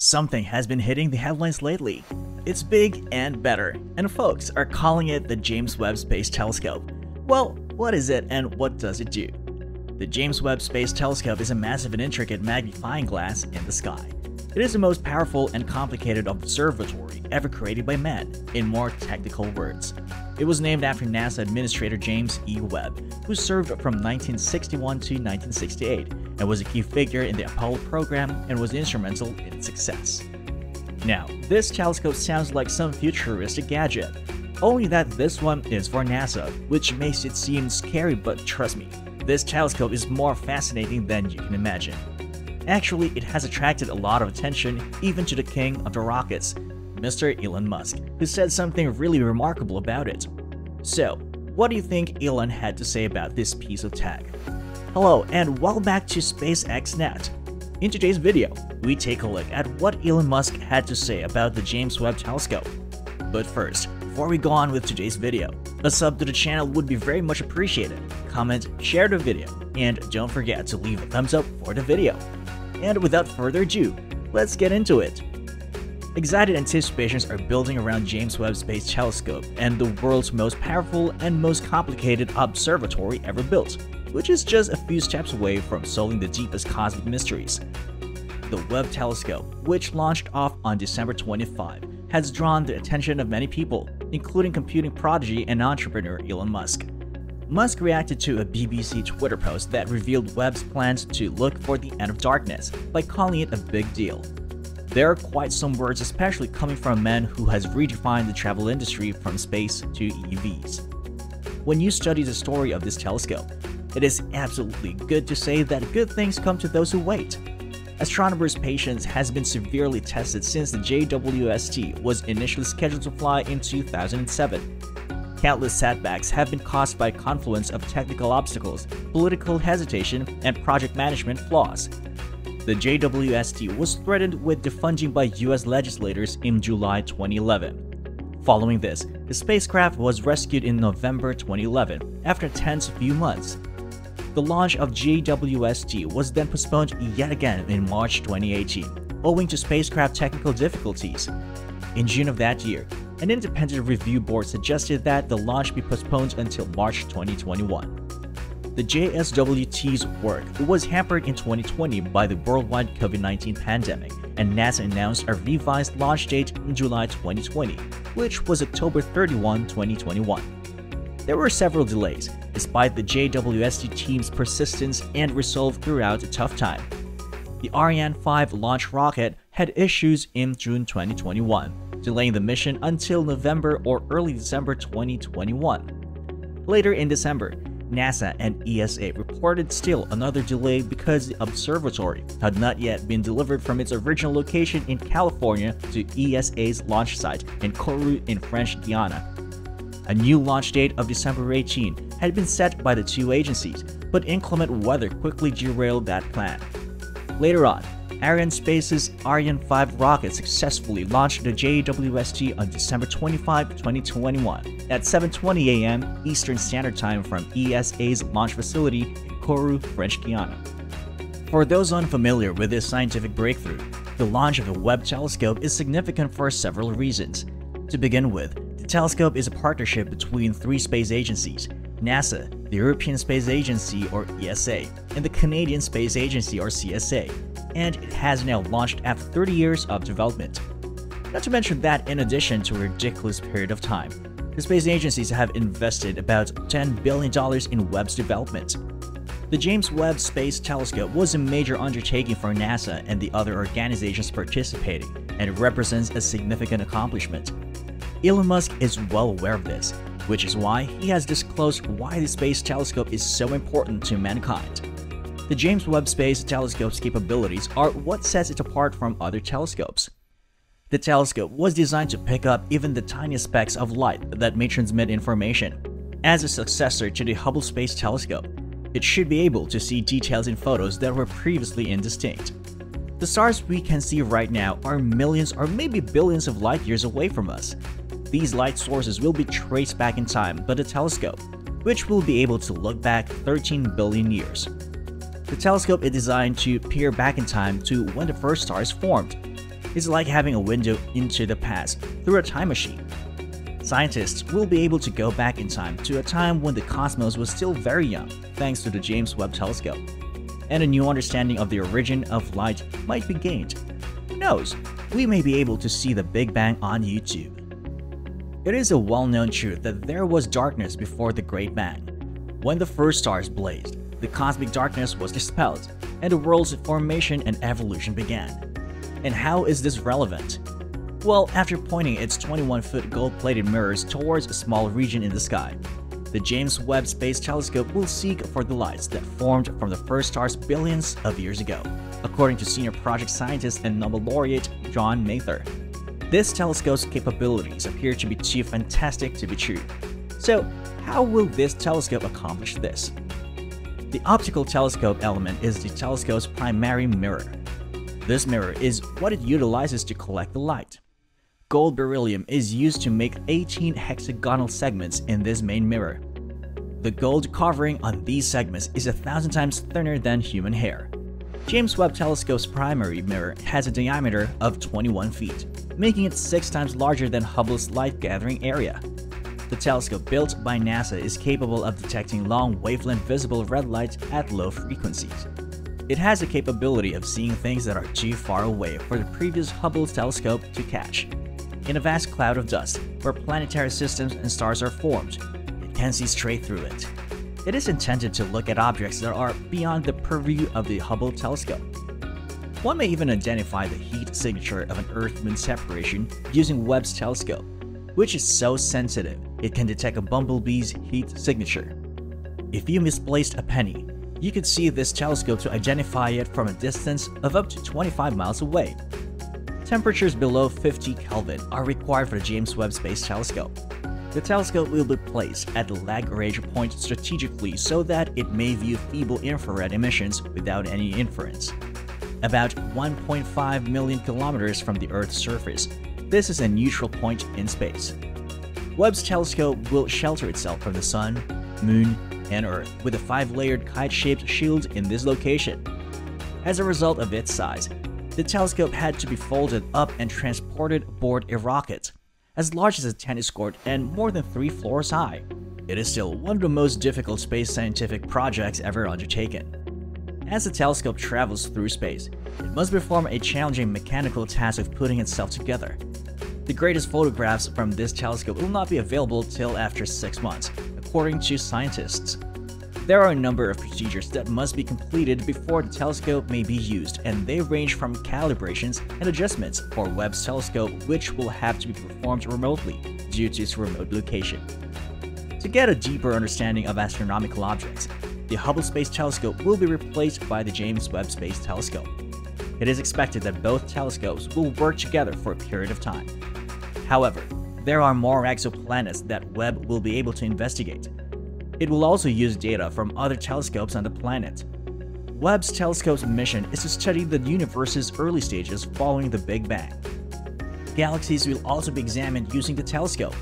Something has been hitting the headlines lately. It's big and better, and folks are calling it the James Webb Space Telescope. Well, what is it and what does it do? The James Webb Space Telescope is a massive and intricate magnifying glass in the sky. It is the most powerful and complicated observatory ever created by man, in more technical words. It was named after NASA Administrator James E. Webb, who served from 1961 to 1968 and was a key figure in the Apollo program and was instrumental in its success. Now, this telescope sounds like some futuristic gadget, only that this one is for NASA, which makes it seem scary but trust me, this telescope is more fascinating than you can imagine. Actually, it has attracted a lot of attention even to the king of the rockets, Mr. Elon Musk, who said something really remarkable about it. So, what do you think Elon had to say about this piece of tech? Hello and welcome back to SpaceX Net. In today's video, we take a look at what Elon Musk had to say about the James Webb Telescope. But first, before we go on with today's video, a sub to the channel would be very much appreciated. Comment, share the video, and don't forget to leave a thumbs up for the video. And without further ado, let's get into it. Excited anticipations are building around James Webb Space Telescope and the world's most powerful and most complicated observatory ever built, which is just a few steps away from solving the deepest cosmic mysteries. The Webb Telescope, which launched off on December 25, has drawn the attention of many people, including computing prodigy and entrepreneur Elon Musk. Musk reacted to a BBC Twitter post that revealed Webb's plans to look for the end of darkness by calling it a big deal. There are quite some words, especially coming from a man who has redefined the travel industry from space to EVs. When you study the story of this telescope, it is absolutely good to say that good things come to those who wait. Astronomers' patience has been severely tested since the JWST was initially scheduled to fly in 2007 Countless setbacks have been caused by a confluence of technical obstacles, political hesitation, and project management flaws. The JWST was threatened with defunding by US legislators in July 2011. Following this, the spacecraft was rescued in November 2011 after a tense few months. The launch of JWST was then postponed yet again in March 2018, owing to spacecraft technical difficulties. In June of that year, an independent review board suggested that the launch be postponed until March 2021. The JSWT's work was hampered in 2020 by the worldwide COVID-19 pandemic, and NASA announced a revised launch date in July 2020, which was October 31, 2021. There were several delays, despite the JWST team's persistence and resolve throughout a tough time. The Ariane 5 launch rocket had issues in June 2021, delaying the mission until November or early December 2021. Later in December, NASA and ESA reported still another delay because the observatory had not yet been delivered from its original location in California to ESA's launch site in Kourou in French Guiana. A new launch date of December 18 had been set by the two agencies, but inclement weather quickly derailed that plan. Later on, Arianespace's Ariane 5 rocket successfully launched the JWST on December 25, 2021 at 7.20 am Eastern Standard Time from ESA's launch facility in Kourou, French Guiana. For those unfamiliar with this scientific breakthrough, the launch of a Webb telescope is significant for several reasons. To begin with, the telescope is a partnership between three space agencies, NASA, the European Space Agency or ESA, and the Canadian Space Agency or CSA, and it has now launched after 30 years of development. Not to mention that in addition to a ridiculous period of time, the space agencies have invested about $10 billion in Webb's development. The James Webb Space Telescope was a major undertaking for NASA and the other organizations participating, and it represents a significant accomplishment. Elon Musk is well aware of this, which is why he has disclosed why the Space Telescope is so important to mankind. The James Webb Space Telescope's capabilities are what sets it apart from other telescopes. The telescope was designed to pick up even the tiniest specks of light that may transmit information. As a successor to the Hubble Space Telescope, it should be able to see details in photos that were previously indistinct. The stars we can see right now are millions or maybe billions of light years away from us. These light sources will be traced back in time by the telescope, which will be able to look back 13 billion years. The telescope is designed to peer back in time to when the first stars formed. It's like having a window into the past through a time machine. Scientists will be able to go back in time to a time when the cosmos was still very young thanks to the James Webb Telescope. And a new understanding of the origin of light might be gained. Who knows? We may be able to see the Big Bang on YouTube. It is a well-known truth that there was darkness before the Great Bang. When the first stars blazed, the cosmic darkness was dispelled, and the world's formation and evolution began. And how is this relevant? Well, after pointing its 21-foot gold-plated mirrors towards a small region in the sky, the James Webb Space Telescope will seek for the lights that formed from the first stars billions of years ago, according to senior project scientist and Nobel laureate John Mather. This telescope's capabilities appear to be too fantastic to be true. So, how will this telescope accomplish this? The optical telescope element is the telescope's primary mirror. This mirror is what it utilizes to collect the light. Gold beryllium is used to make 18 hexagonal segments in this main mirror. The gold covering on these segments is a thousand times thinner than human hair. James Webb Telescope's primary mirror has a diameter of 21 feet, making it six times larger than Hubble's light gathering area. The telescope built by NASA is capable of detecting long wavelength visible red light at low frequencies. It has the capability of seeing things that are too far away for the previous Hubble telescope to catch. In a vast cloud of dust, where planetary systems and stars are formed, it can see straight through it. It is intended to look at objects that are beyond the purview of the Hubble telescope. One may even identify the heat signature of an Earth-Moon separation using Webb's telescope, which is so sensitive it can detect a bumblebee's heat signature. If you misplaced a penny, you could see this telescope to identify it from a distance of up to 25 miles away. Temperatures below 50 Kelvin are required for the James Webb Space Telescope. The telescope will be placed at the Lagrange point strategically so that it may view feeble infrared emissions without any interference. About 1.5 million kilometers from the Earth's surface, this is a neutral point in space. Webb's telescope will shelter itself from the Sun, Moon, and Earth with a five-layered kite-shaped shield in this location. As a result of its size, the telescope had to be folded up and transported aboard a rocket, as large as a tennis court and more than three floors high. It is still one of the most difficult space scientific projects ever undertaken. As the telescope travels through space, it must perform a challenging mechanical task of putting itself together. The greatest photographs from this telescope will not be available till after 6 months, according to scientists. There are a number of procedures that must be completed before the telescope may be used, and they range from calibrations and adjustments for Webb's telescope which will have to be performed remotely due to its remote location. To get a deeper understanding of astronomical objects, the Hubble Space Telescope will be replaced by the James Webb Space Telescope. It is expected that both telescopes will work together for a period of time. However, there are more exoplanets that Webb will be able to investigate. It will also use data from other telescopes on the planet. Webb's telescope's mission is to study the universe's early stages following the Big Bang. Galaxies will also be examined using the telescope.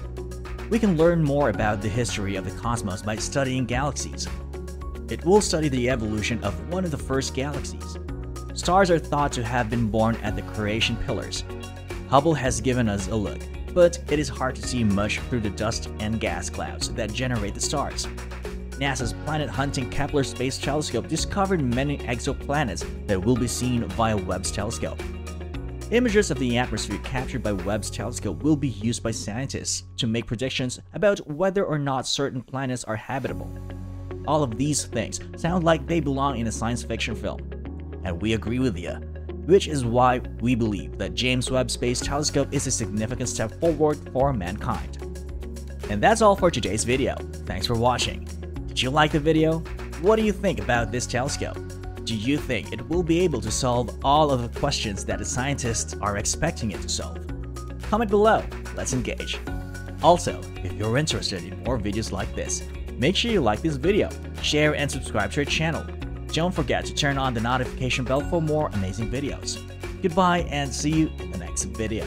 We can learn more about the history of the cosmos by studying galaxies. It will study the evolution of one of the first galaxies. Stars are thought to have been born at the creation pillars. Hubble has given us a look but it is hard to see much through the dust and gas clouds that generate the stars. NASA's planet hunting Kepler Space Telescope discovered many exoplanets that will be seen via Webb's telescope. Images of the atmosphere captured by Webb's telescope will be used by scientists to make predictions about whether or not certain planets are habitable. All of these things sound like they belong in a science fiction film. And we agree with you which is why we believe that James Webb Space Telescope is a significant step forward for mankind. And that's all for today's video. Thanks for watching. Did you like the video? What do you think about this telescope? Do you think it will be able to solve all of the questions that the scientists are expecting it to solve? Comment below, let's engage. Also, if you're interested in more videos like this, make sure you like this video, share and subscribe to our channel don't forget to turn on the notification bell for more amazing videos. Goodbye and see you in the next video.